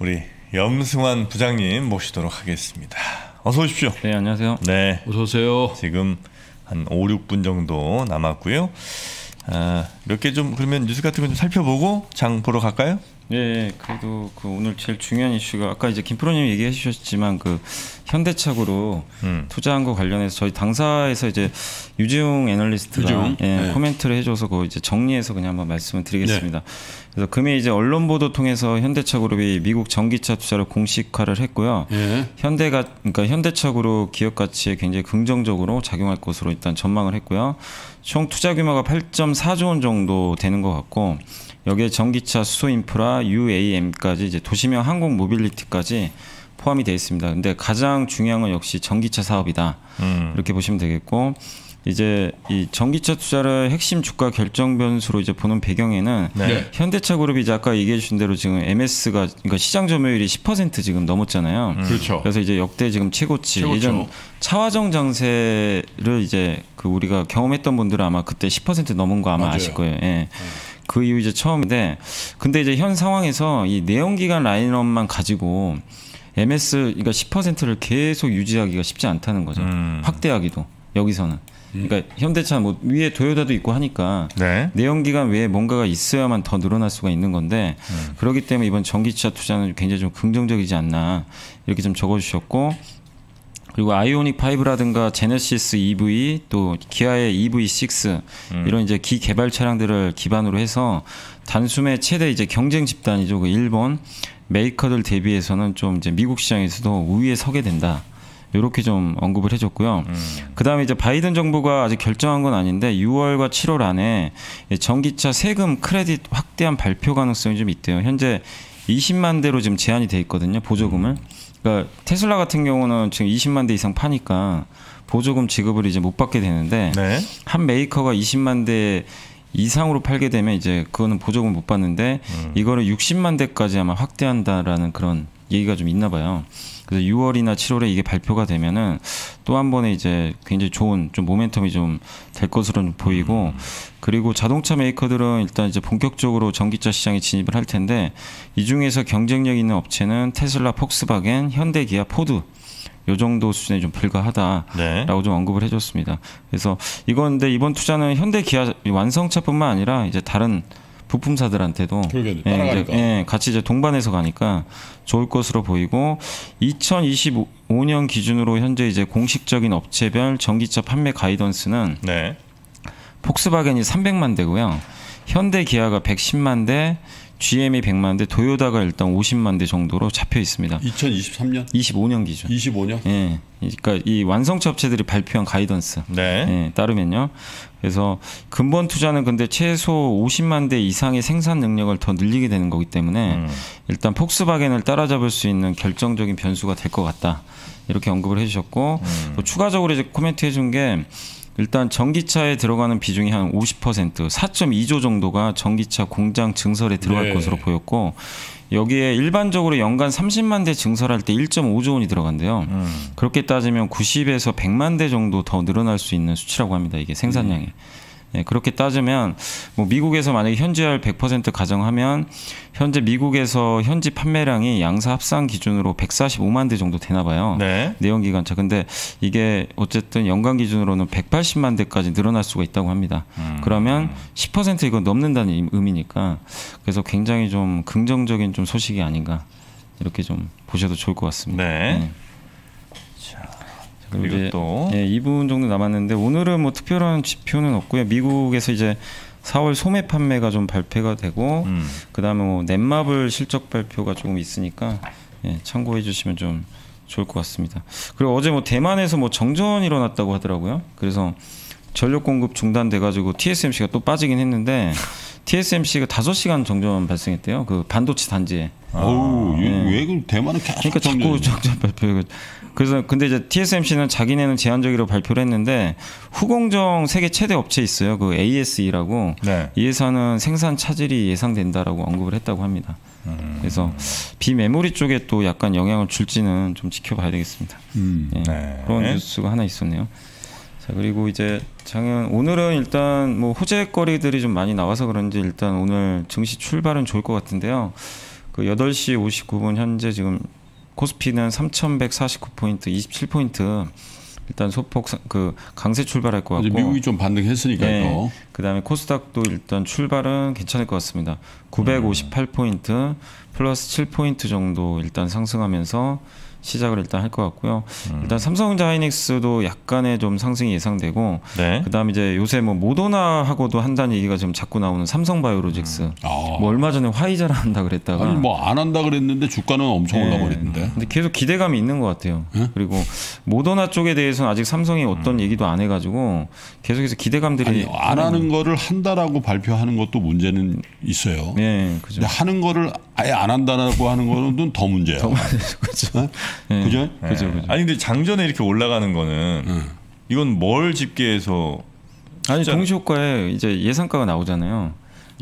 우리 염승환 부장님 모시도록 하겠습니다. 어서 오십시오. 네, 안녕하세요. 네. 어서 오세요. 지금 한 5, 6분 정도 남았고요. 아, 몇개 좀 그러면 뉴스 같은 거 좀 살펴보고 장 보러 갈까요? 예, 그래도 그 오늘 제일 중요한 이슈가 아까 이제 김프로님 얘기해 주셨지만 그 현대차고로 음. 투자한 거 관련해서 저희 당사에서 이제 유지웅 애널리스트가 유지웅? 예, 네. 코멘트를 해줘서 그 이제 정리해서 그냥 한번 말씀을 드리겠습니다. 그래서 금일 이제 언론 보도 통해서 현대차그룹이 미국 전기차 투자를 공식화를 했고요. 예. 현대가 그러니까 현대차그룹 기업 가치에 굉장히 긍정적으로 작용할 것으로 일단 전망을 했고요. 총 투자 규모가 8.4조 원 정도 되는 것 같고 여기에 전기차, 수소 인프라, UAM까지 이제 도시명 항공 모빌리티까지 포함이 되어 있습니다. 근데 가장 중요한 건 역시 전기차 사업이다. 음. 이렇게 보시면 되겠고 이제 이 전기차 투자를 핵심 주가 결정 변수로 이제 보는 배경에는 네. 현대차 그룹이 이제 아까 얘기해 주신 대로 지금 MS가 그러니까 시장 점유율이 10% 지금 넘었잖아요. 그렇죠. 그래서 이제 역대 지금 최고치 최고죠. 예전 차화정 장세를 이제 그 우리가 경험했던 분들은 아마 그때 10% 넘은 거 아마 맞아요. 아실 거예요. 예. 그 이후 이제 처음인데 근데 이제 현 상황에서 이 내연기관 라인업만 가지고 MS 그러니까 10%를 계속 유지하기가 쉽지 않다는 거죠. 음. 확대하기도 여기서는. 그러니까 현대차 뭐 위에 도요타도 있고 하니까 네. 내연기관 외에 뭔가가 있어야만 더 늘어날 수가 있는 건데 그렇기 때문에 이번 전기차 투자는 굉장히 좀 긍정적이지 않나 이렇게 좀 적어주셨고 그리고 아이오닉 5라든가 제네시스 EV 또 기아의 EV6 이런 이제 기 개발 차량들을 기반으로 해서 단숨에 최대 이제 경쟁 집단이죠 그 일본 메이커들 대비해서는 좀 이제 미국 시장에서도 우위에 서게 된다. 이렇게 좀 언급을 해줬고요. 그 다음에 이제 바이든 정부가 아직 결정한 건 아닌데 6월과 7월 안에 이 전기차 세금 크레딧 확대한 발표 가능성이 좀 있대요. 현재 20만 대로 지금 제한이 돼 있거든요. 보조금을. 그러니까 테슬라 같은 경우는 지금 20만 대 이상 파니까 보조금 지급을 이제 못 받게 되는데 네. 한 메이커가 20만 대 이상으로 팔게 되면 이제 그거는 보조금 못 받는데 이거를 60만 대까지 아마 확대한다라는 그런 얘기가 좀 있나 봐요. 그래서 6월이나 7월에 이게 발표가 되면은 또 한 번에 이제 굉장히 좋은 좀 모멘텀이 좀 될 것으로 는 보이고 그리고 자동차 메이커들은 일단 이제 본격적으로 전기차 시장에 진입을 할 텐데 이 중에서 경쟁력 있는 업체는 테슬라, 폭스바겐, 현대, 기아, 포드 요 정도 수준에 좀 불과하다라고 네. 좀 언급을 해줬습니다. 그래서 이건 근데 이번 투자는 현대 기아 완성차뿐만 아니라 이제 다른 부품사들한테도 그러게, 예. 이제, 예, 같이 이제 동반해서 가니까 좋을 것으로 보이고 2025년 기준으로 현재 이제 공식적인 업체별 전기차 판매 가이던스는 네. 폭스바겐이 300만 대고요. 현대 기아가 110만 대, GM이 100만 대, 도요다가 일단 50만 대 정도로 잡혀 있습니다. 2023년, 25년 기준. 25년. 예. 그러니까 이 완성차 업체들이 발표한 가이던스 네. 예, 따르면요. 그래서 근본 투자는 근데 최소 50만 대 이상의 생산 능력을 더 늘리게 되는 거기 때문에 음. 일단 폭스바겐을 따라잡을 수 있는 결정적인 변수가 될 것 같다. 이렇게 언급을 해주셨고 음. 또 추가적으로 이제 코멘트 해준 게 일단 전기차에 들어가는 비중이 한 50% 4.2조 정도가 전기차 공장 증설에 들어갈 네. 것으로 보였고 여기에 일반적으로 연간 30만 대 증설할 때 1.5조 원이 들어간대요. 음. 그렇게 따지면 90에서 100만 대 정도 더 늘어날 수 있는 수치라고 합니다. 이게 생산량이. 네, 그렇게 따지면 뭐 미국에서 만약에 현지할 100% 가정하면 현재 미국에서 현지 판매량이 양사 합산 기준으로 145만 대 정도 되나 봐요. 네. 내연 기관차. 근데 이게 어쨌든 연간 기준으로는 180만 대까지 늘어날 수가 있다고 합니다. 그러면 10% 이거 넘는다는 의- 의미니까 그래서 굉장히 좀 긍정적인 좀 소식이 아닌가 이렇게 좀 보셔도 좋을 것 같습니다. 네. 그리고 그리고 이제 또 예, 2분 정도 남았는데 오늘은 뭐 특별한 지표는 없고요. 미국에서 이제 4월 소매 판매가 좀 발표가 되고 음. 그다음에 뭐 넷마블 실적 발표가 조금 있으니까 예, 참고해 주시면 좀 좋을 것 같습니다. 그리고 어제 뭐 대만에서 뭐 정전 일어났다고 하더라고요. 그래서 전력 공급 중단돼 가지고 TSMC가 또 빠지긴 했는데 TSMC가 5시간 정전 발생했대요. 그 반도체 단지에. 어우, 네. 왜, 그 대만은 계속 그러니까 자꾸 정전이지? 정전 발표. 그래서 근데 이제 TSMC는 자기네는 제한적이라고 발표를 했는데 후공정 세계 최대 업체 있어요. 그 ASE라고 네. 이 회사는 생산 차질이 예상된다라고 언급을 했다고 합니다. 그래서 비메모리 쪽에 또 약간 영향을 줄지는 좀 지켜봐야 되겠습니다. 음. 예, 네. 그런 뉴스가 하나 있었네요. 자 그리고 이제 장현 오늘은 일단 뭐 호재거리들이 좀 많이 나와서 그런지 일단 오늘 증시 출발은 좋을 것 같은데요. 그 8시 59분 현재 지금 코스피는 3,149포인트, 27포인트 일단 소폭 상- 그 강세 출발할 것 같고 미국이 좀 반등했으니까요. 네. 그다음에 코스닥도 일단 출발은 괜찮을 것 같습니다. 958포인트 플러스 7포인트 정도 일단 상승하면서 시작을 일단 할 것 같고요. 일단 삼성전자 하이닉스도 약간의 좀 상승이 예상되고 네. 그다음에 이제 요새 뭐 모더나하고도 한다는 얘기가 좀 자꾸 나오는 삼성바이오로직스. 아. 뭐 얼마 전에 화이자를 한다 그랬다가 아니 뭐 안 한다 그랬는데 주가는 엄청 네. 올라버리던데. 근데 계속 기대감이 있는 것 같아요. 그리고 모더나 쪽에 대해서는 아직 삼성이 어떤 얘기도 안 해가지고 계속해서 기대감들이 아니 안 하는 거를 한다라고 발표하는 것도 문제는 있어요. 네, 그죠. 하는 거를 아예 안 한다라고 하는 거는 더 문제야. 그죠. 네. 그죠? 그죠, 네. 그죠. 아니 근데 장전에 이렇게 올라가는 거는 응. 이건 뭘 집계해서 아니 진짜- 동시 효과에 이제 예상가가 나오잖아요.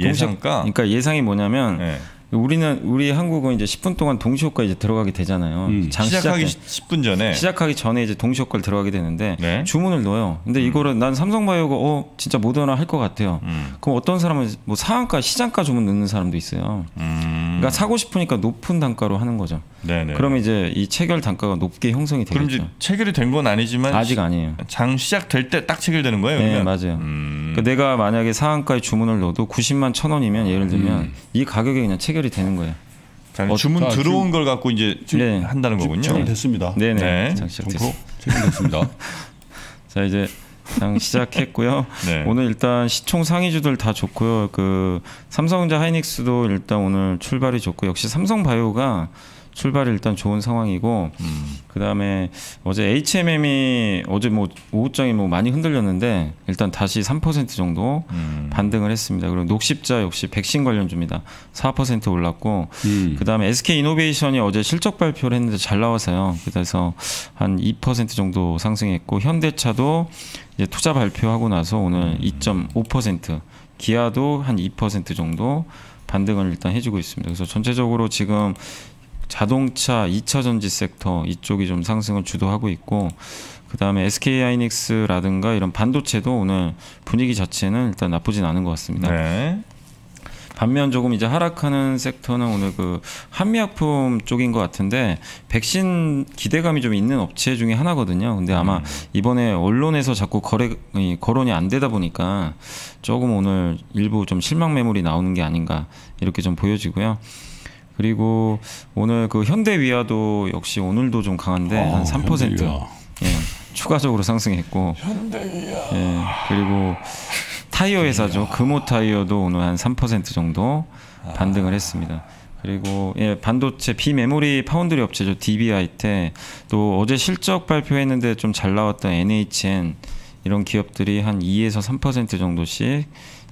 동시- 예상가? 그러니까 예상이 뭐냐면 네. 우리는 우리 한국은 이제 10분 동안 동시 효과 이제 들어가게 되잖아요. 음. 장 시작하기 시작 10분 전에 시작하기 전에 이제 동시 효과를 들어가게 되는데 네. 주문을 넣어요. 근데 이거를 난 삼성바이오가 어 진짜 모더나 할 것 같아요. 음. 그럼 어떤 사람은 뭐 상한가 시장가 주문 넣는 사람도 있어요. 음. 그러니까 사고 싶으니까 높은 단가로 하는 거죠. 네네. 그러면 이제 이 체결 단가가 높게 형성이 그럼 되겠죠. 이제 체결이 된 건 아니지만 아직 아니에요. 장 시작될 때 딱 체결되는 거예요. 네, 그러면? 맞아요. 음. 그러니까 내가 만약에 상한가에 주문을 넣어도 90만 천 원이면 예를 들면 음. 이 가격에 그냥 체결 이 되는 거예요. 자, 어, 주문 자, 들어온 걸 갖고 이제 네. 한다는 거군요. 체결됐습니다. 네네. 네. 장 시작됐습니다. 자 이제 장 시작했고요. 네. 오늘 일단 시총 상위주들 다 좋고요. 그 삼성전자 하이닉스도 일단 오늘 출발이 좋고 역시 삼성바이오가 출발이 일단 좋은 상황이고 음. 그다음에 어제 HMM이 어제 뭐 오후장에 뭐 많이 흔들렸는데 일단 다시 3% 정도 음. 반등을 했습니다. 그리고 녹십자 역시 백신 관련주입니다. 4% 올랐고 음. 그다음에 SK 이노베이션이 어제 실적 발표를 했는데 잘 나와서요. 그래서 한 2% 정도 상승했고 현대차도 이제 투자 발표하고 나서 오늘 2.5% 기아도 한 2% 정도 반등을 일단 해주고 있습니다. 그래서 전체적으로 지금 자동차 2차 전지 섹터 이쪽이 좀 상승을 주도하고 있고 그 다음에 SK 하이닉스라든가 이런 반도체도 오늘 분위기 자체는 일단 나쁘진 않은 것 같습니다. 네. 반면 조금 이제 하락하는 섹터는 오늘 그 한미약품 쪽인 것 같은데 백신 기대감이 좀 있는 업체 중에 하나거든요. 근데 아마 이번에 언론에서 자꾸 거래 이 거론이 안 되다 보니까 조금 오늘 일부 좀 실망 매물이 나오는 게 아닌가 이렇게 좀 보여지고요. 그리고 오늘 그 현대위아도 역시 오늘도 좀 강한데 어, 한3% 현대위아. 예, 추가적으로 상승했고 예, 그리고 타이어 회사죠. 금호 타이어도 오늘 한 3% 정도 반등을 했습니다. 그리고 예, 반도체 비메모리 파운드리 업체죠. DB하이테 또 어제 실적 발표했는데 좀 잘 나왔던 NHN 이런 기업들이 한 2에서 3% 정도씩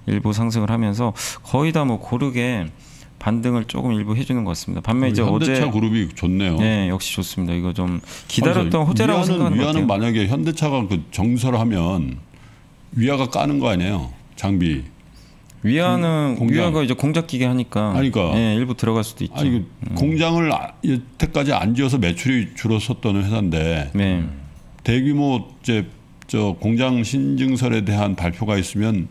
일부 상승을 하면서 거의 다 뭐 고르게 반등을 조금 일부 해주는 것 같습니다. 반면 이제 현대차 어제 그룹이 좋네요. 네 역시 좋습니다. 이거 좀 기다렸던 호재라고 위안은- 생각하는 것 위안은. 만약에 현대차가 그 정설하면 위아가 까는 거 아니에요? 장비. 위아는 공장. 위아가 이제 공작 기계 하니까 하니까. 예, 일부 들어갈 수도 있죠. 아니 그 공장을 아- 여태까지 안 지어서 매출이 줄었었던 회사인데 네. 대규모 이제 저 공장 신증설에 대한 발표가 있으면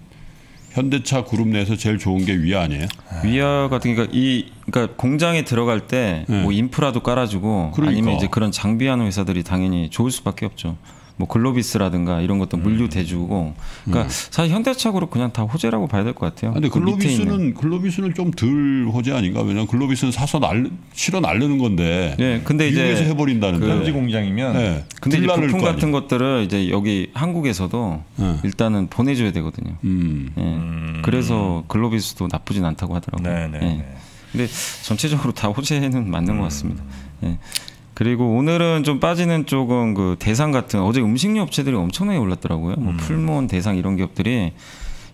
현대차 그룹 내에서 제일 좋은 게 위아 아니에요? 위아 같은 그러니까 이 그러니까 공장에 들어갈 때 네. 뭐 인프라도 깔아주고 그러니까. 아니면 이제 그런 장비하는 회사들이 당연히 좋을 수밖에 없죠. 뭐 글로비스라든가 이런 것도 물류 대주고 그러니까 사실 현대차 그룹 그냥 다 호재라고 봐야 될 것 같아요. 근데 그. 글로비스는 글로비스는 좀 덜 호재 아닌가? 왜냐면 글로비스는 사서 날 실어 날르는 건데. 예, 근데 이제 미국에서 해버린다는데. 현지 공장이면 네. 근데 이제 부품 거 같은. 것들을 이제 여기 한국에서도 네. 일단은 보내줘야 되거든요. 음. 예. 그래서 글로비스도 나쁘진 않다고 하더라고요. 네, 네, 예. 네. 근데 전체적으로 다 호재는 맞는 음. 것 같습니다. 예. 그리고 오늘은 좀 빠지는 쪽은 그 대상 같은 어제 음식료 업체들이 엄청나게 올랐더라고요. 음. 뭐 풀무원 대상 이런 기업들이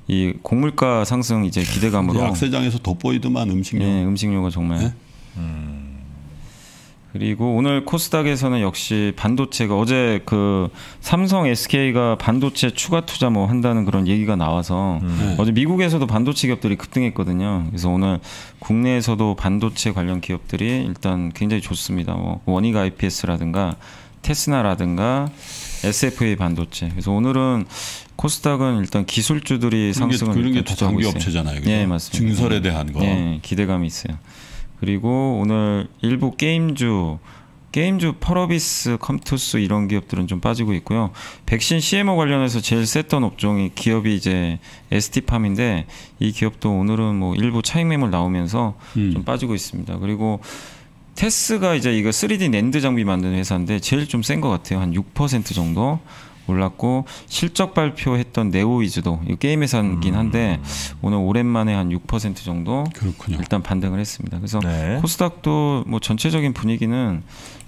이 곡물가 상승 이제 기대감으로 약세장에서 돋보이더만 음식료. 예, 음식료가 정말. 네? 그리고 오늘 코스닥에서는 역시 반도체가 어제 그 삼성 SK가 반도체 추가 투자 뭐 한다는 그런 얘기가 나와서 네. 어제 미국에서도 반도체 기업들이 급등했거든요. 그래서 오늘 국내에서도 반도체 관련 기업들이 일단 굉장히 좋습니다. 뭐 원익 IPS라든가 테스나라든가 SFA 반도체. 그래서 오늘은 코스닥은 일단 기술주들이 상승을 그런 게 일단 다 주도하고 장비 있어요. 업체잖아요. 예, 맞습니다. 증설에 대한 거. 예, 기대감이 있어요. 그리고 오늘 일부 게임주 게임주 펄어비스, 컴투스 이런 기업들은 좀 빠지고 있고요. 백신 CMO 관련해서 제일 셌던 업종이 기업이 이제 ST팜인데 이 기업도 오늘은 뭐 일부 차익 매물 나오면서 음. 좀 빠지고 있습니다. 그리고 테스가 이제 이거 3D 낸드 장비 만드는 회사인데 제일 좀 센 것 같아요. 한 6% 정도 올랐고 실적 발표했던 네오이즈도 이 게임 회사긴 한데 오늘 오랜만에 한 6% 정도 그렇군요. 일단 반등을 했습니다. 그래서 네. 코스닥도 뭐 전체적인 분위기는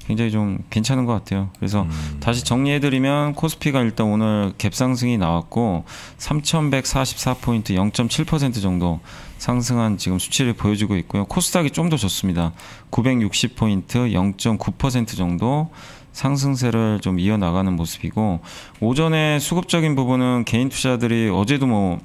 굉장히 좀 괜찮은 것 같아요. 그래서 다시 정리해드리면 코스피가 일단 오늘 갭상승이 나왔고 3,144포인트 0.7% 정도 상승한 지금 수치를 보여주고 있고요. 코스닥이 좀 더 좋습니다. 960포인트 0.9% 정도 상승세를 좀 이어나가는 모습이고 오전에 수급적인 부분은 개인 투자들이 어제도 뭐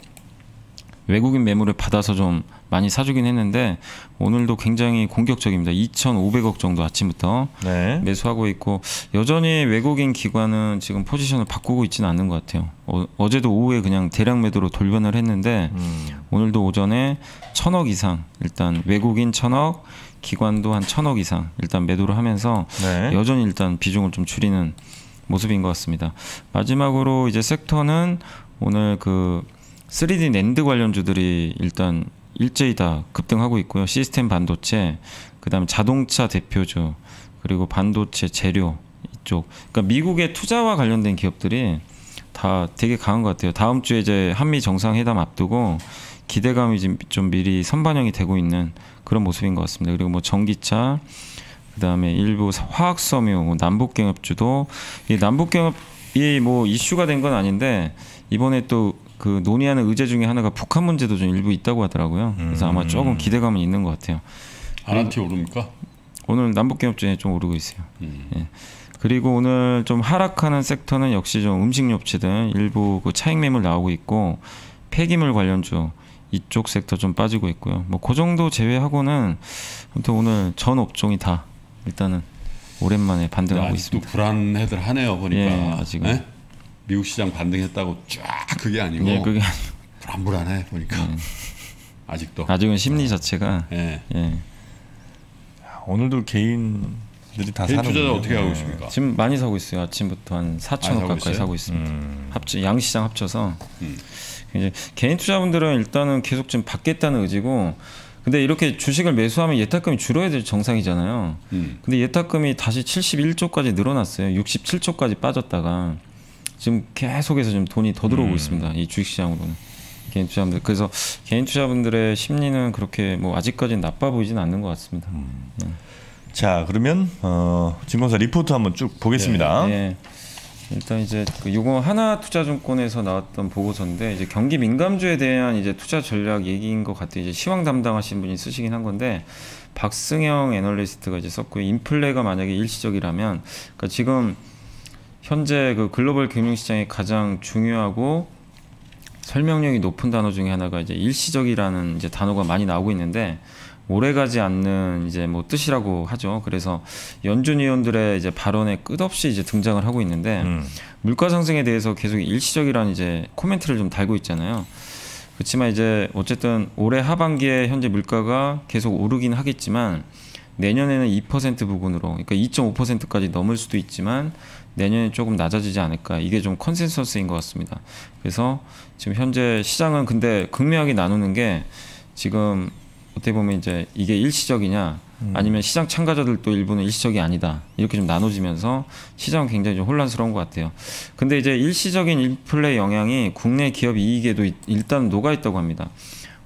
외국인 매물을 받아서 좀 많이 사주긴 했는데 오늘도 굉장히 공격적입니다. 2,500억 정도 아침부터 네. 매수하고 있고 여전히 외국인 기관은 지금 포지션을 바꾸고 있지는 않는 것 같아요. 어, 제도 오후에 그냥 대량 매도로 돌변을 했는데 음. 오늘도 오전에 천억 이상 일단 외국인 천억 기관도 한 천억 이상 일단 매도를 하면서 네. 여전히 일단 비중을 좀 줄이는 모습인 것 같습니다. 마지막으로 이제 섹터는 오늘 그 3D 낸드 관련주들이 일단 일제히 다 급등하고 있고요. 시스템 반도체, 그다음에 자동차 대표주, 그리고 반도체 재료 이쪽. 그러니까 미국의 투자와 관련된 기업들이 다 되게 강한 것 같아요. 다음 주에 이제 한미 정상회담 앞두고 기대감이 지금 좀 미리 선반영이 되고 있는 그런 모습인 것 같습니다. 그리고 뭐 전기차, 그 다음에 일부 화학섬유, 뭐 남북경협주도 이 남북경협이 뭐 이슈가 된 건 아닌데 이번에 또 그 논의하는 의제 중에 하나가 북한 문제도 좀 일부 있다고 하더라고요. 그래서 아마 조금 기대감은 있는 것 같아요. 아란티 오릅니까? 오늘 남북경협주에 좀 오르고 있어요. 음. 예. 그리고 오늘 좀 하락하는 섹터는 역시 좀 음식료 업체들 일부 그 차익 매물 나오고 있고 폐기물 관련주 이쪽 섹터 좀 빠지고 있고요. 뭐 그 정도 제외하고는 아무튼 오늘 전 업종이 다 일단은 오랜만에 반등하고 있습니다. 불안해들 하네요 보니까. 예, 아직은. 예? 미국 시장 반등했다고 쫙 그게 아니고 예, 그게 불안불안해 보니까 아직도. 아직은 심리 자체가 예. 예. 오늘도 개인들이 다 개인 사는 투자자 어떻게 하고 있습니까? 지금 많이 사고 있어요. 아침부터 한 4천 많이 원 가까이 있어요? 사고 있습니다. 음. 합쳐 양시장 합쳐서 음. 이제 개인 투자분들은 일단은 계속 좀 받겠다는 의지고 근데 이렇게 주식을 매수하면 예탁금이 줄어야 될 정상이잖아요. 음. 근데 예탁금이 다시 71조까지 늘어났어요. 67조까지 빠졌다가 지금 계속해서 좀 돈이 더 들어오고 있습니다. 이 주식시장으로는 개인 투자분들 그래서 개인 투자분들의 심리는 그렇게 뭐 아직까지는 나빠 보이지는 않는 것 같습니다. 자 그러면 어, 증권사 리포트 한번 쭉 보겠습니다. 예. 일단 이제 그 요거 하나 투자증권에서 나왔던 보고서인데 이제 경기 민감주에 대한 이제 투자 전략 얘기인 것 같아요. 이제 시황 담당하신 분이 쓰시긴 한 건데 박승영 애널리스트가 이제 썼고요. 인플레가 만약에 일시적이라면 그러니까 지금 현재 그 글로벌 금융시장의 가장 중요하고 설명력이 높은 단어 중에 하나가 이제 일시적이라는 이제 단어가 많이 나오고 있는데 오래가지 않는 이제 뭐 뜻이라고 하죠. 그래서 연준 위원들의 이제 발언에 끝없이 이제 등장을 하고 있는데 음. 물가 상승에 대해서 계속 일시적이라는 이제 코멘트를 좀 달고 있잖아요. 그렇지만 이제 어쨌든 올해 하반기에 현재 물가가 계속 오르긴 하겠지만 내년에는 2% 부근으로 그러니까 2.5%까지 넘을 수도 있지만 내년에 조금 낮아지지 않을까 이게 좀 컨센서스인 것 같습니다. 그래서 지금 현재 시장은 근데 극명하게 나누는 게 지금 어떻게 보면 이제 이게 일시적이냐 아니면 시장 참가자들도 일부는 일시적이 아니다 이렇게 좀 나눠지면서 시장은 굉장히 좀 혼란스러운 것 같아요. 근데 이제 일시적인 인플레 영향이 국내 기업 이익에도 이- 일단 녹아 있다고 합니다.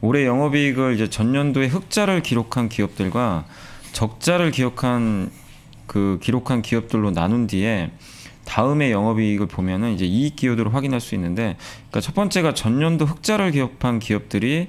올해 영업이익을 이제 전년도에 흑자를 기록한 기업들과 적자를 기록한 그 기록한 기업들로 나눈 뒤에 다음에 영업이익을 보면은 이제 이익 기여도를 확인할 수 있는데, 그러니까 첫 번째가 전년도 흑자를 기록한 기업들이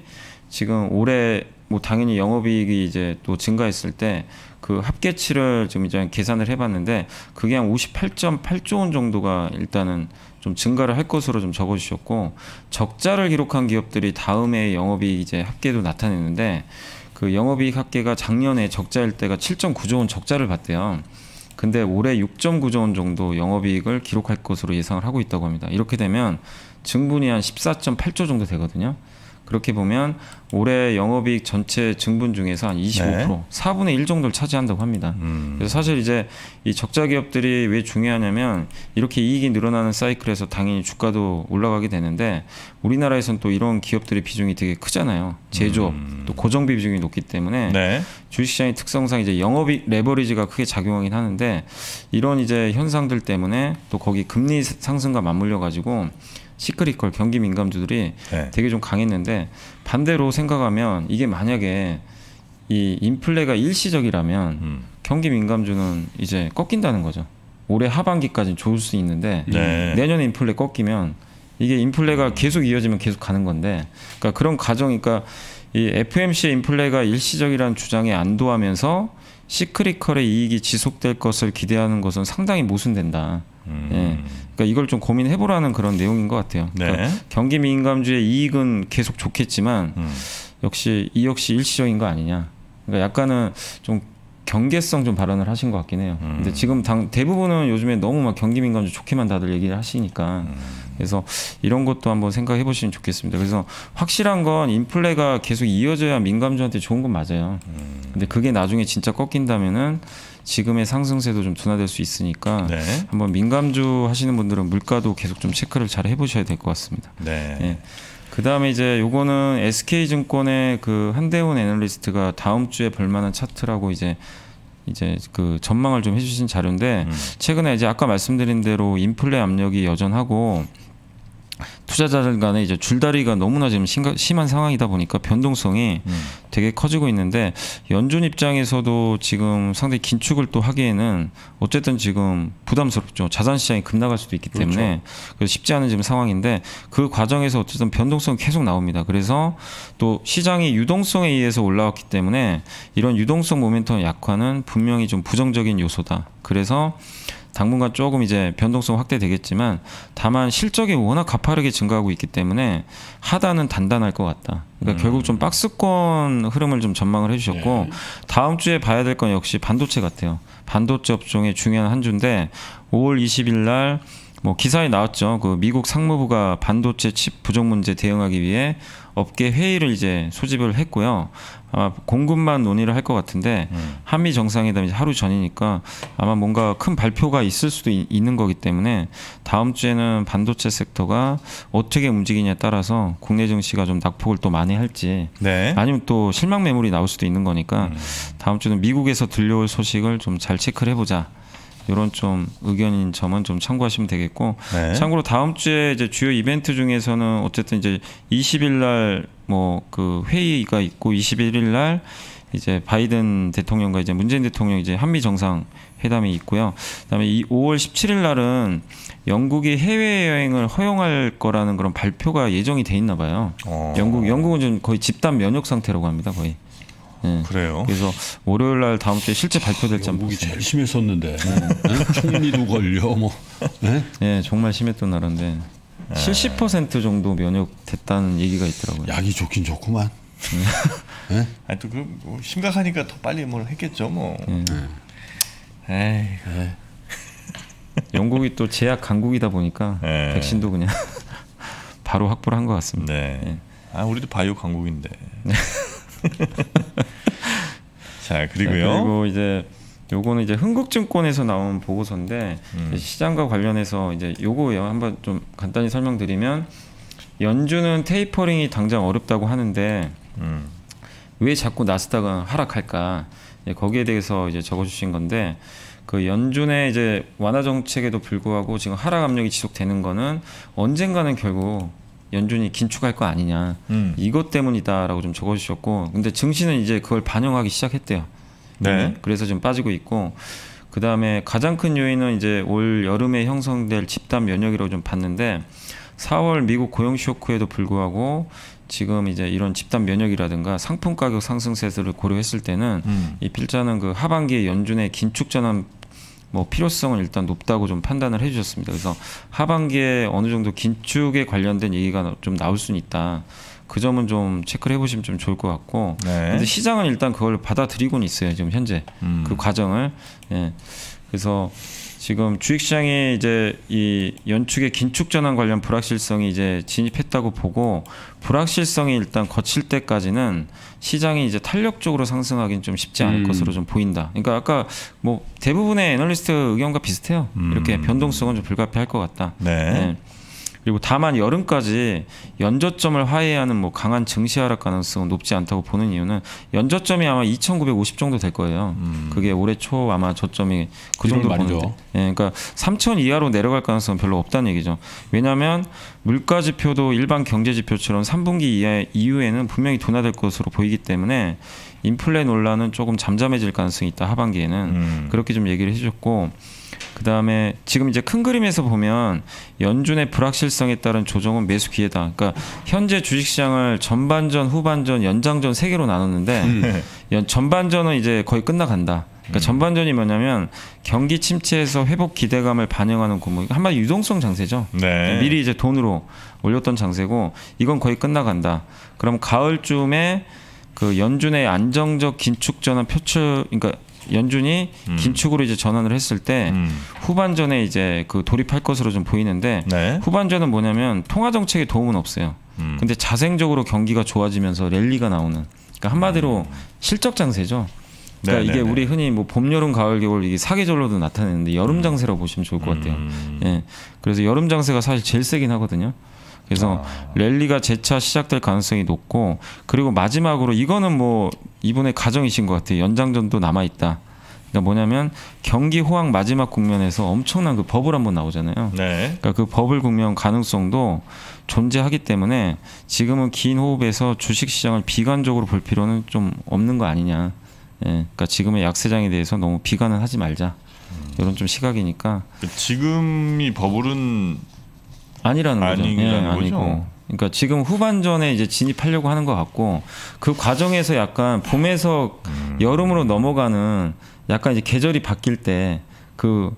지금 올해 뭐 당연히 영업이익이 이제 또 증가했을 때 그 합계치를 좀 이제 계산을 해봤는데 그게 한 58.8조 원 정도가 일단은 좀 증가를 할 것으로 좀 적어주셨고 적자를 기록한 기업들이 다음에 영업이익 이제 합계도 나타내는데 그 영업이익 합계가 작년에 적자일 때가 7.9조 원 적자를 봤대요. 근데 올해 6.9조 원 정도 영업이익을 기록할 것으로 예상을 하고 있다고 합니다. 이렇게 되면 증분이 한 14.8조 정도 되거든요. 그렇게 보면 올해 영업이익 전체 증분 중에서 한 25% 네. 4분의 1 정도를 차지한다고 합니다. 음. 그래서 사실 이제 이 적자 기업들이 왜 중요하냐면 이렇게 이익이 늘어나는 사이클에서 당연히 주가도 올라가게 되는데 우리나라에선 또 이런 기업들의 비중이 되게 크잖아요. 제조업 또 고정비 비중이 높기 때문에 네. 주식시장의 특성상 이제 영업이익 레버리지가 크게 작용하긴 하는데 이런 이제 현상들 때문에 또 거기 금리 상승과 맞물려 가지고 시크리컬 경기 민감주들이 네. 되게 좀 강했는데 반대로 생각하면 이게 만약에 이 인플레가 일시적이라면 음. 경기 민감주는 이제 꺾인다는 거죠. 올해 하반기까지는 좋을 수 있는데 네. 내년에 인플레 꺾이면 이게 인플레가 계속 이어지면 계속 가는 건데 그러니까 그런 과정 그러니까 이 FMC의 인플레가 일시적이라는 주장에 안도하면서 시크리컬의 이익이 지속될 것을 기대하는 것은 상당히 모순된다. 음. 예. 그러니까 이걸 좀 고민해 보라는 그런 내용인 것 같아요. 그러니까 네. 경기 민감주의 이익은 계속 좋겠지만 음. 역시 이 역시 일시적인 거 아니냐. 그러니까 약간은 좀 경계성 좀 발언을 하신 것 같긴 해요. 음. 근데 지금 당 대부분은 요즘에 너무 막 경기 민감주 좋게만 다들 얘기를 하시니까 음. 그래서 이런 것도 한번 생각해 보시면 좋겠습니다. 그래서 확실한 건 인플레가 계속 이어져야 민감주한테 좋은 건 맞아요. 음. 근데 그게 나중에 진짜 꺾인다면은 지금의 상승세도 좀 둔화될 수 있으니까 네. 한번 민감주 하시는 분들은 물가도 계속 좀 체크를 잘 해보셔야 될 것 같습니다. 네. 예. 그 다음에 이제 요거는 SK증권의 그 한대훈 애널리스트가 다음 주에 볼만한 차트라고 이제 이제 그 전망을 좀 해주신 자료인데 음. 최근에 이제 아까 말씀드린 대로 인플레 압력이 여전하고 투자자들 간에 이제 줄다리가 너무나 지금 심가, 심한 상황이다 보니까 변동성이 음. 되게 커지고 있는데 연준 입장에서도 지금 상당히 긴축을 또 하기에는 어쨌든 지금 부담스럽죠. 자산 시장이 급락할 수도 있기 때문에 그래서 쉽지 않은 지금 상황인데 그 과정에서 어쨌든 변동성이 계속 나옵니다. 그래서 또 시장이 유동성에 의해서 올라왔기 때문에 이런 유동성 모멘텀 약화는 분명히 좀 부정적인 요소다. 그래서 당분간 조금 이제 변동성 확대되겠지만 다만 실적이 워낙 가파르게 증가하고 있기 때문에 하단은 단단할 것 같다. 그러니까 결국 좀 박스권 흐름을 좀 전망을 해주셨고 다음 주에 봐야 될 건 역시 반도체 같아요. 반도체 업종의 중요한 한 주인데 5월 20일 날 뭐 기사에 나왔죠. 그 미국 상무부가 반도체 칩 부족 문제 대응하기 위해 업계 회의를 이제 소집을 했고요. 아마 공급만 논의를 할 것 같은데 음. 한미 정상회담이 하루 전이니까 아마 뭔가 큰 발표가 있을 수도 이- 있는 거기 때문에 다음 주에는 반도체 섹터가 어떻게 움직이냐에 따라서 국내 증시가 좀 낙폭을 또 많이 할지 네. 아니면 또 실망 매물이 나올 수도 있는 거니까 음. 다음 주는 미국에서 들려올 소식을 좀 잘 체크를 해보자. 이런 좀 의견인 점은 좀 참고하시면 되겠고 네. 참고로 다음 주에 이제 주요 이벤트 중에서는 어쨌든 이제 20일 날 뭐 그 회의가 있고 21일 날 이제 바이든 대통령과 이제 문재인 대통령 이제 한미 정상 회담이 있고요. 그다음에 이 5월 17일 날은 영국이 해외 여행을 허용할 거라는 그런 발표가 예정이 돼 있나 봐요. 어. 영국 영국은 좀 거의 집단 면역 상태라고 합니다, 거의. 예. 그래요. 그래서 월요일 날 다음 주에 실제 발표될지 한번 보세요. 제일 심했었는데 예? 총리도 걸려 뭐 예? 예, 정말 심했던 나라인데 70% 정도 면역됐다는 얘기가 있더라고요. 약이 좋긴 좋구만. 예? 아니 또그 심각하니까 더 빨리 뭘 했겠죠 뭐. 예. 에이. 영국이 또 제약 강국이다 보니까 예. 백신도 그냥 바로 확보를 한 것 같습니다. 네. 예. 아 우리도 바이오 강국인데. 자 네, 그리고요. 그리고 이제 요거는 이제 흥국증권에서 나온 보고서인데 음. 시장과 관련해서 이제 요거예요. 한번 좀 간단히 설명드리면 연준은 테이퍼링이 당장 어렵다고 하는데 음. 왜 자꾸 나스닥은 하락할까? 예, 거기에 대해서 이제 적어주신 건데 그 연준의 이제 완화 정책에도 불구하고 지금 하락 압력이 지속되는 거는 언젠가는 결국 연준이 긴축할 거 아니냐 음. 이것 때문이다라고 좀 적어주셨고 근데 증시는 이제 그걸 반영하기 시작했대요. 네. 그래서 지금 빠지고 있고 그 다음에 가장 큰 요인은 이제 올 여름에 형성될 집단 면역이라고 좀 봤는데 4월 미국 고용 쇼크에도 불구하고 지금 이제 이런 집단 면역이라든가 상품 가격 상승세를 고려했을 때는 음. 이 필자는 그 하반기에 연준의 긴축 전환 뭐 필요성은 일단 높다고 좀 판단을 해주셨습니다. 그래서 하반기에 어느 정도 긴축에 관련된 얘기가 좀 나올 수는 있다. 그 점은 좀 체크를 해보시면 좀 좋을 것 같고. 네. 근데 시장은 일단 그걸 받아들이고는 있어요. 지금 현재 음. 그 과정을. 예. 그래서 지금 주식시장이 이제 이 연축의 긴축 전환 관련 불확실성이 이제 진입했다고 보고 불확실성이 일단 거칠 때까지는 시장이 이제 탄력적으로 상승하기는 좀 쉽지 않을 음. 것으로 좀 보인다. 그러니까 아까 뭐 대부분의 애널리스트 의견과 비슷해요. 음. 이렇게 변동성은 좀 불가피할 것 같다. 네. 예. 그리고 다만 여름까지 연저점을 화해하는 뭐 강한 증시 하락 가능성은 높지 않다고 보는 이유는 연저점이 아마 2,950 정도 될 거예요. 음. 그게 올해 초 아마 저점이 그 정도. 보는데, 예, 그러니까 3,000 이하로 내려갈 가능성은 별로 없다는 얘기죠. 왜냐하면 물가 지표도 일반 경제 지표처럼 3분기 이하 이후에는 분명히 둔화될 것으로 보이기 때문에 인플레 논란은 조금 잠잠해질 가능성이 있다 하반기에는 음. 그렇게 좀 얘기를 해줬고 그 다음에 지금 이제 큰 그림에서 보면 연준의 불확실성에 따른 조정은 매수 기회다. 그러니까 현재 주식시장을 전반전, 후반전, 연장전 세 개로 나눴는데 연, 전반전은 이제 거의 끝나간다. 그러니까 전반전이 뭐냐면 경기 침체에서 회복 기대감을 반영하는 고목. 한마디 유동성 장세죠. 네. 미리 이제 돈으로 올렸던 장세고 이건 거의 끝나간다. 그럼 가을쯤에 그 연준의 안정적 긴축 전환 표출 그러니까 연준이 음. 긴축으로 이제 전환을 했을 때 음. 후반전에 이제 그 돌입할 것으로 좀 보이는데 네. 후반전은 뭐냐면 통화 정책에 도움은 없어요. 음. 근데 자생적으로 경기가 좋아지면서 랠리가 나오는 그러니까 한마디로 실적 장세죠. 그러니까 네, 이게 네, 네. 우리 흔히 뭐 봄, 여름, 가을, 겨울 이게 사계절로도 나타내는데 여름 장세라고 보시면 좋을 것 같아요. 음. 예. 그래서 여름 장세가 사실 제일 세긴 하거든요. 그래서 아. 랠리가 재차 시작될 가능성이 높고 그리고 마지막으로 이거는 뭐 이번에 가정이신 것 같아요. 연장전도 남아 있다. 그러니까 뭐냐면 경기 호황 마지막 국면에서 엄청난 그 버블 한번 나오잖아요. 네. 그러니까 그 버블 국면 가능성도 존재하기 때문에 지금은 긴 호흡에서 주식 시장을 비관적으로 볼 필요는 좀 없는 거 아니냐. 예. 그러니까 지금의 약세장에 대해서 너무 비관은 하지 말자. 이런 좀 시각이니까 그 지금이 버블은 아니라는 거죠. 아니라는 예, 거죠? 아니고. 그러니까 지금 후반전에 이제 진입하려고 하는 것 같고 그 과정에서 약간 봄에서 음. 여름으로 넘어가는 약간 이제 계절이 바뀔 때 그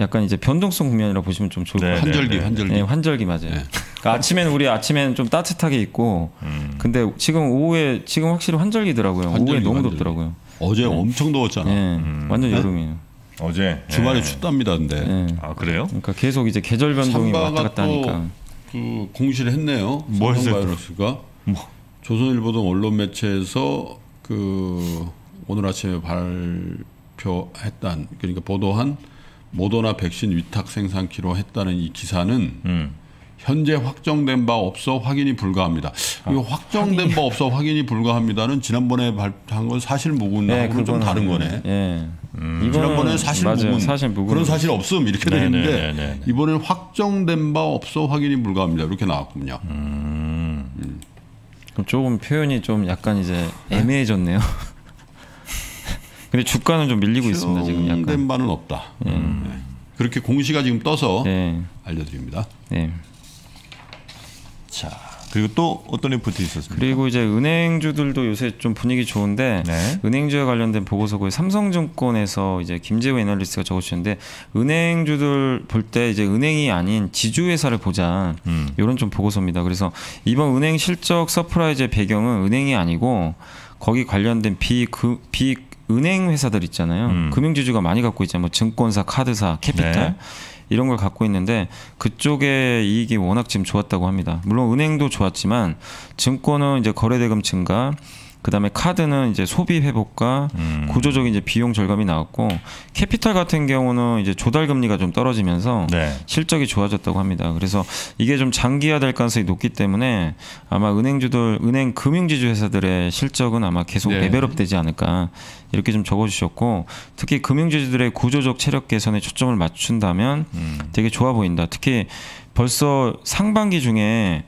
약간 이제 변동성 국면이라고 보시면 좀 좋을 것 네, 같아요. 한절기 네. 한절기. 네, 환절기 맞아요. 네. 그러니까 아침에는 우리 아침에는 좀 따뜻하게 입고 음. 근데 지금 오후에 지금 확실히 환절기더라고요. 오후에 환절기, 너무 환절기. 덥더라고요. 어제 엄청 더웠잖아. 예, 완전 네? 여름이에요. 어제 주말에 예. 춥답니다. 근데 예. 아 그래요? 그러니까 계속 이제 계절 변동이 왔다 갔다 하니까. 그 공시를 했네요. 뭐 했어요? 바이러스가 조선일보 등 언론 매체에서 그 오늘 아침에 발표했단 그러니까 보도한 모더나 백신 위탁 생산키로 했다는 이 기사는 음. 현재 확정된 바 없어 확인이 불가합니다. 아, 이 확정된 바 없어 확인이 불가합니다는 지난번에 발표한 건 사실 무근하고는 좀 그건 다른. 거네. 예. 지난번에 사실. 무근 사실 무근 그런 사실 없음 이렇게 돼 네, 있는데. 이번엔 확정된 바 없어 확인이 불가합니다 이렇게 나왔군요. 음. 그럼 조금 표현이 좀 약간 이제 애매해졌네요. 근데 주가는 좀 밀리고 있습니다 지금 약간. 확정된 바는 없다. 네. 그렇게 공시가 지금 떠서 네, 알려드립니다. 네. 자 그리고 또 어떤 리포트 있었습니까? 그리고 이제 은행주들도 요새 좀 분위기 좋은데 네. 은행주에 관련된 보고서고 예 삼성증권에서 이제 김재우 애널리스트가 적어주셨는데 은행주들 볼 때 이제 은행이 아닌 지주회사를 보자 음. 이런 좀 보고서입니다. 그래서 이번 은행 실적 서프라이즈의 배경은 은행이 아니고 거기 관련된 비그 비 은행 회사들 있잖아요. 음. 금융지주가 많이 갖고 있잖아요. 뭐 증권사, 카드사, 캐피탈 네. 이런 걸 갖고 있는데 그쪽의 이익이 워낙 지금 좋았다고 합니다. 물론 은행도 좋았지만 증권은 이제 거래대금 증가, 그 그다음에 카드는 이제 소비 회복과 음. 구조적인 이제 비용 절감이 나왔고 캐피탈 같은 경우는 이제 조달 금리가 좀 떨어지면서 네. 실적이 좋아졌다고 합니다. 그래서 이게 좀 장기화될 가능성이 높기 때문에 아마 은행주들, 은행 금융지주 회사들의 실적은 아마 계속 네. 레벨업 되지 않을까 이렇게 좀 적어주셨고 특히 금융지주들의 구조적 체력 개선에 초점을 맞춘다면 음. 되게 좋아 보인다. 특히 벌써 상반기 중에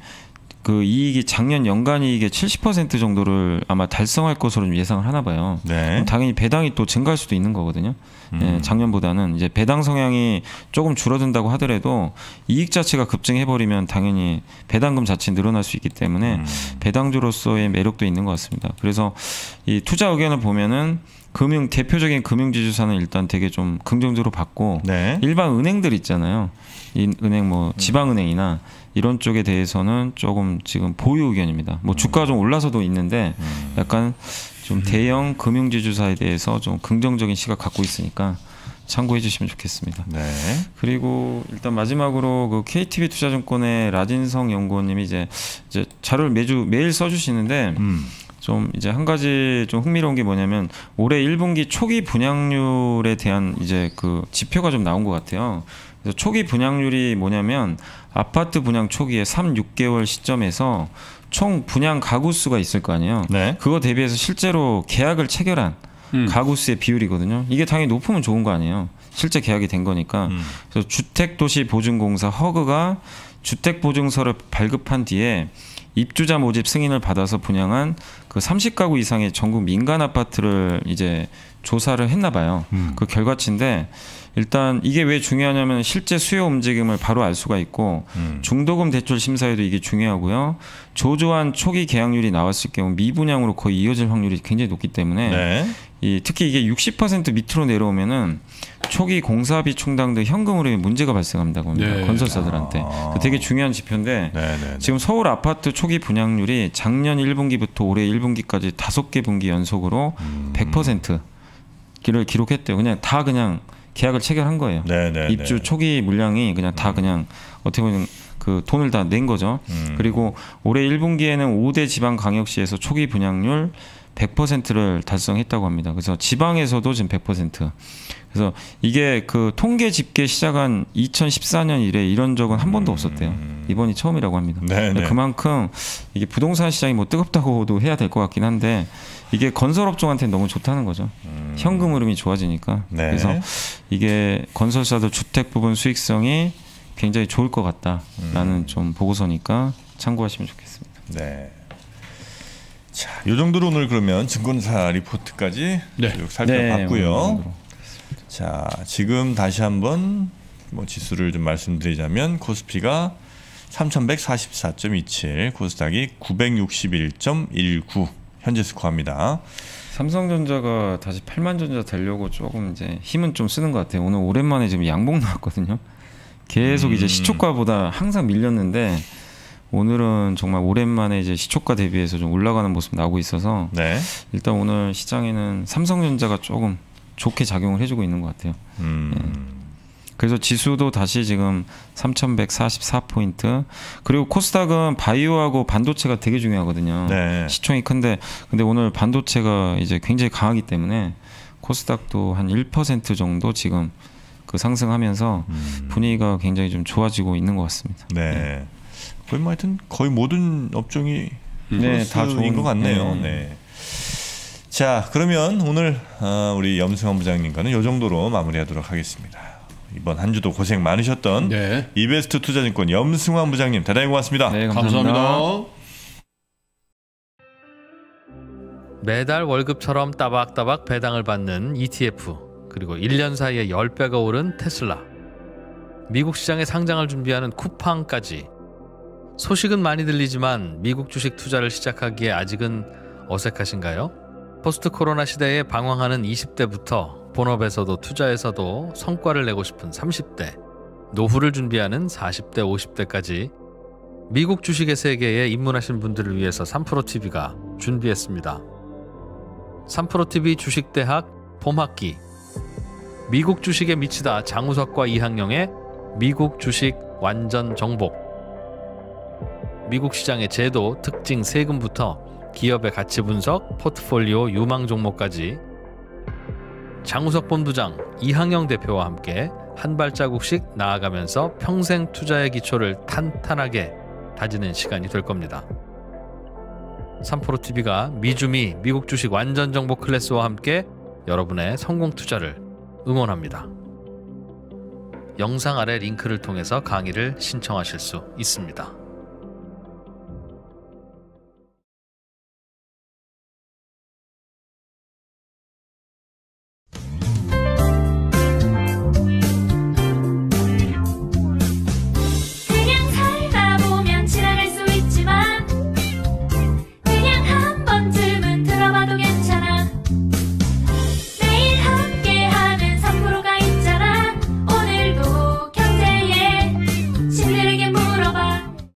그 이익이 작년 연간 이익의 70% 정도를 아마 달성할 것으로 좀 예상을 하나 봐요. 네. 당연히 배당이 또 증가할 수도 있는 거거든요. 음. 예, 작년보다는 이제 배당 성향이 조금 줄어든다고 하더라도 이익 자체가 급증해 버리면 당연히 배당금 자체 늘어날 수 있기 때문에 음. 배당주로서의 매력도 있는 것 같습니다. 그래서 이 투자 의견을 보면은 금융 대표적인 금융지주사는 일단 되게 좀 긍정적으로 봤고 네. 일반 은행들 있잖아요. 이 은행 뭐 지방은행이나 이런 쪽에 대해서는 조금 지금 보유 의견입니다. 뭐 주가가 좀 올라서도 있는데 약간 좀 대형 금융지주사에 대해서 좀 긍정적인 시각 갖고 있으니까 참고해 주시면 좋겠습니다. 네. 그리고 일단 마지막으로 그 KTB 투자증권의 라진성 연구원님이 이제 이제 자료를 매주 매일 써주시는데 음. 좀 이제 한 가지 좀 흥미로운 게 뭐냐면 올해 1분기 초기 분양률에 대한 이제 그 지표가 좀 나온 것 같아요. 그래서 초기 분양률이 뭐냐면 아파트 분양 초기에 3, 6개월 시점에서 총 분양 가구 수가 있을 거 아니에요. 네. 그거 대비해서 실제로 계약을 체결한 음. 가구 수의 비율이거든요. 이게 당연히 높으면 좋은 거 아니에요. 실제 계약이 된 거니까. 음. 그래서 주택도시보증공사 허그가 주택보증서를 발급한 뒤에 입주자 모집 승인을 받아서 분양한 그 30가구 이상의 전국 민간 아파트를 이제 조사를 했나 봐요. 음. 그 결과치인데 일단 이게 왜 중요하냐면 실제 수요 움직임을 바로 알 수가 있고 음. 중도금 대출 심사에도 이게 중요하고요. 조조한 초기 계약률이 나왔을 경우 미분양으로 거의 이어질 확률이 굉장히 높기 때문에 네. 이 특히 이게 60% 밑으로 내려오면은 초기 공사비 충당 등 현금 흐름에 문제가 발생한다고 합니다. 네. 건설사들한테. 아. 그 되게 중요한 지표인데 네, 네. 지금 서울 아파트 초기 분양률이 작년 1분기부터 올해 1분기까지 다섯 개 분기 연속으로 음. 100%를 기록했대요. 그냥 다 그냥 계약을 체결한 거예요. 네, 네. 입주 네. 초기 물량이 그냥 다 그냥 어떻게 보면 그 돈을 다 낸 거죠. 음. 그리고 올해 1분기에는 5대 지방 강역시에서 초기 분양률 100%를 달성했다고 합니다. 그래서 지방에서도 지금 100%. 그래서 이게 그 통계 집계 시작한 2014년 이래 이런 적은 한 번도 없었대요. 이번이 처음이라고 합니다. 음. 네, 네. 그만큼 이게 부동산 시장이 뭐 뜨겁다고도 해야 될 것 같긴 한데 이게 건설업종한테는 너무 좋다는 거죠. 현금 흐름이 좋아지니까. 음. 네. 그래서 이게 건설사들 주택 부분 수익성이 굉장히 좋을 것 같다라는 음. 좀 보고서니까 참고하시면 좋겠습니다. 네. 자, 요 정도로 오늘 그러면 증권사 리포트까지 네. 쭉 살펴봤고요. 정도로. 자, 지금 다시 한번 뭐 지수를 좀 말씀드리자면 코스피가 3144.27, 코스닥이 961.19 현재 스코어입니다. 삼성전자가 다시 8만 전자 되려고 조금 이제 힘은 좀 쓰는 것 같아요. 오늘 오랜만에 지금 양봉 나왔거든요. 계속 이제 음. 시초가보다 항상 밀렸는데 오늘은 정말 오랜만에 이제 시초가 대비해서 좀 올라가는 모습 나오고 있어서 네. 일단 오늘 시장에는 삼성전자가 조금 좋게 작용을 해주고 있는 것 같아요. 음. 그래서 지수도 다시 지금 3,144포인트. 그리고 코스닥은 바이오하고 반도체가 되게 중요하거든요. 네. 시총이 큰데 근데 오늘 반도체가 이제 굉장히 강하기 때문에 코스닥도 한 1% 정도 지금 그 상승하면서 음. 분위기가 굉장히 좀 좋아지고 있는 것 같습니다. 네. 거의 뭐 하여튼 거의 모든 업종이 네, 다 좋은 것 같네요. 네. 네. 자, 그러면 오늘 어, 우리 염승환 부장님과는 이 정도로 마무리하도록 하겠습니다. 이번 한 주도 고생 많으셨던 네. 이베스트 투자증권 염승환 부장님 대단히 고맙습니다. 네, 감사합니다. 감사합니다. 매달 월급처럼 따박따박 배당을 받는 ETF 그리고 1년 사이에 10배가 오른 테슬라 미국 시장에 상장을 준비하는 쿠팡까지 소식은 많이 들리지만 미국 주식 투자를 시작하기에 아직은 어색하신가요? 포스트 코로나 시대에 방황하는 20대부터 본업에서도 투자에서도 성과를 내고 싶은 30대 노후를 준비하는 40대 50대까지 미국 주식의 세계에 입문하신 분들을 위해서 3프로TV가 준비했습니다. 3프로TV 주식대학 봄학기 미국 주식에 미치다 장우석과 이항영의 미국 주식 완전 정복 미국 시장의 제도, 특징, 세금부터 기업의 가치 분석, 포트폴리오 유망 종목까지 장우석 본부장, 이항영 대표와 함께 한 발자국씩 나아가면서 평생 투자의 기초를 탄탄하게 다지는 시간이 될 겁니다. 3프로TV가 미주미 미국 주식 완전 정보 클래스와 함께 여러분의 성공 투자를 응원합니다. 영상 아래 링크를 통해서 강의를 신청하실 수 있습니다.